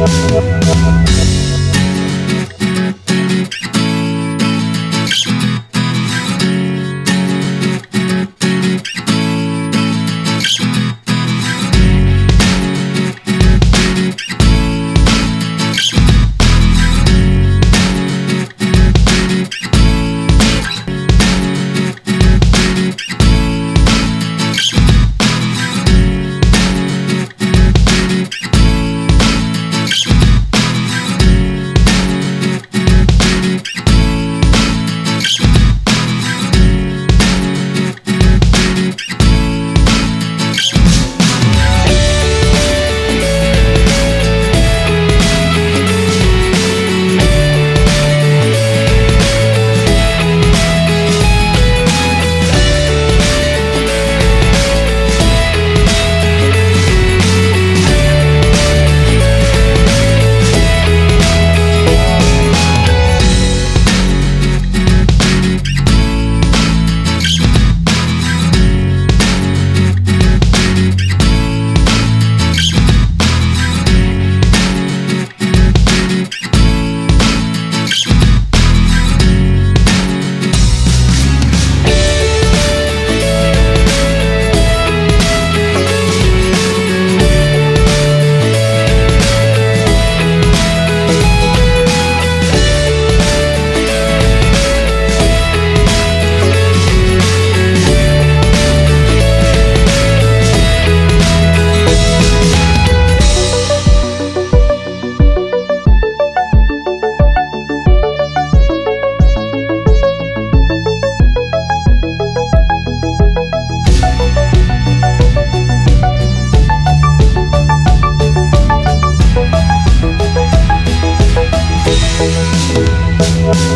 Thank